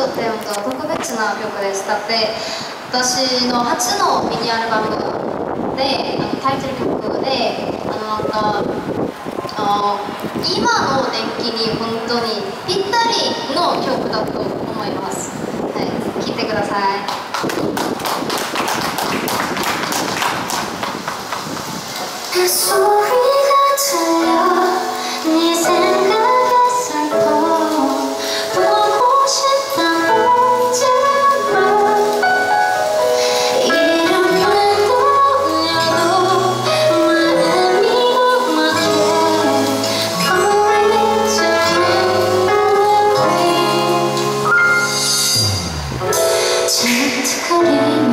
とって音が特別な曲でしたで私の初のミニアルバムでタイトル曲であのなんかあ今の年季に本当にぴったりの曲だと思います。はい、聴いてください。it's cutting